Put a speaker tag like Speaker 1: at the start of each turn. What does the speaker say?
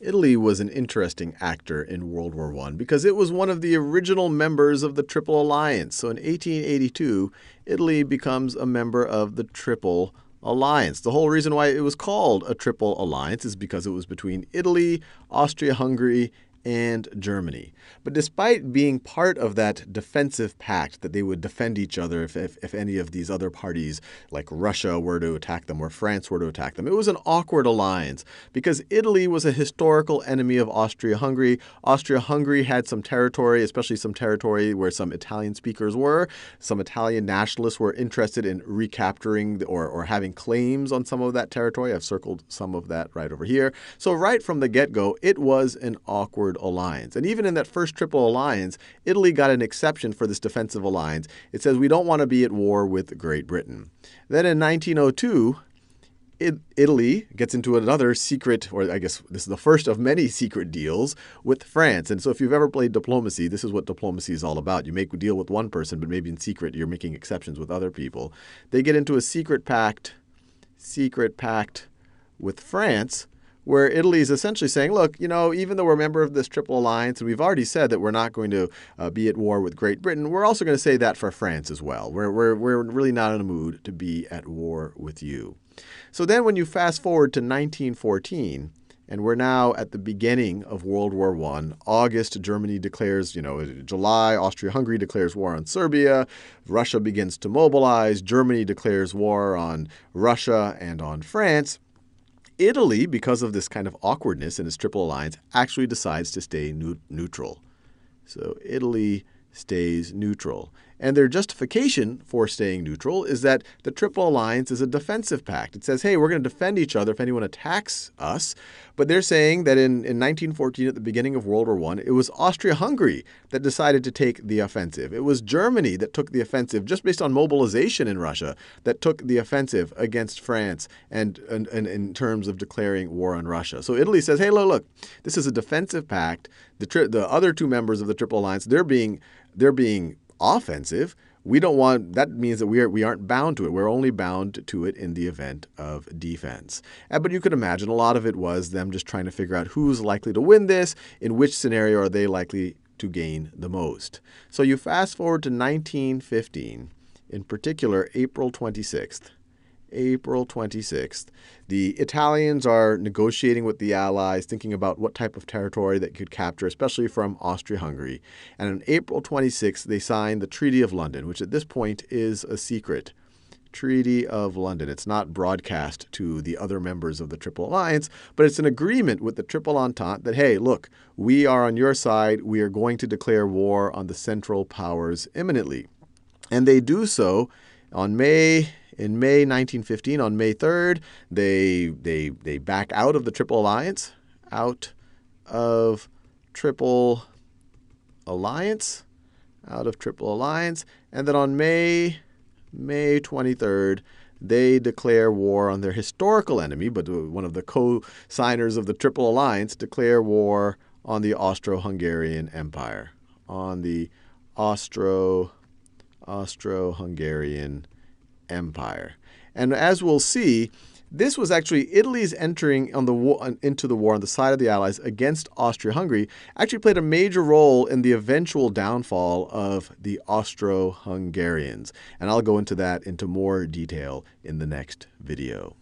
Speaker 1: Italy was an interesting actor in World War I because it was one of the original members of the Triple Alliance. So in 1882, Italy becomes a member of the Triple Alliance. The whole reason why it was called a Triple Alliance is because it was between Italy, Austria Hungary, and Germany. But despite being part of that defensive pact that they would defend each other if, if, if, any of these other parties, like Russia, were to attack them or France were to attack them, it was an awkward alliance because Italy was a historical enemy of Austria Hungary. Austria Hungary had some territory, especially some territory where some Italian speakers were. Some Italian nationalists were interested in recapturing or, or having claims on some of that territory. I've circled some of that right over here. So, right from the get go, it was an awkward alliance. And even in that first triple alliance, Italy got an exception for this defensive alliance. It says we don't want to be at war with Great Britain. Then in 1902, Italy gets into another secret, or I guess this is the first of many secret deals with France. And so, if you've ever played diplomacy, this is what diplomacy is all about. You make a deal with one person, but maybe in secret you're making exceptions with other people. They get into a secret pact, secret pact with France where Italy is essentially saying, look, you know, even though we're a member of this triple alliance, and we've already said that we're not going to uh, be at war with Great Britain, we're also going to say that for France as well. We're, we're, we're really not in a mood to be at war with you. So then when you fast forward to 1914, and we're now at the beginning of World War I. August, Germany declares, you know, July, Austria Hungary declares war on Serbia. Russia begins to mobilize. Germany declares war on Russia and on France. Italy, because of this kind of awkwardness in its triple alliance, actually decides to stay neutral. So Italy stays neutral. And their justification for staying neutral is that the Triple Alliance is a defensive pact. It says, hey, we're going to defend each other if anyone attacks us. But they're saying that in, in 1914, at the beginning of World War I, it was Austria Hungary that decided to take the offensive. It was Germany that took the offensive, just based on mobilization in Russia, that took the offensive against France and, and, and in terms of declaring war on Russia. So Italy says, hey, look, look, this is a defensive pact. The, tri- the other two members of the Triple Alliance, they're being, they're being offensive. We don't want that means that we are we aren't bound to it. We're only bound to it in the event of defense. But you could imagine a lot of it was them just trying to figure out who's likely to win this, in which scenario are they likely to gain the most. So you fast forward to 1915, in particular April 26th. April 26th. The Italians are negotiating with the Allies, thinking about what type of territory they could capture, especially from Austria Hungary. And on April 26th, they signed the Treaty of London, which at this point is a secret. Treaty of London. It's not broadcast to the other members of the Triple Alliance, but it's an agreement with the Triple Entente that, hey, look, we are on your side. We are going to declare war on the Central Powers imminently. And they do so on May in May 1915, on May 3rd, they they they back out of the Triple Alliance, out of Triple Alliance, out of Triple Alliance, and then on May May 23rd, they declare war on their historical enemy, but uh, one of the co-signers of the Triple Alliance declare war on the Austro-Hungarian Empire, on the Austro Austro-Hungarian Empire. And as we'll see, this was actually Italy's entering on the war, into the war on the side of the Allies against Austria-Hungary actually played a major role in the eventual downfall of the Austro-Hungarians. And I'll go into that into more detail in the next video.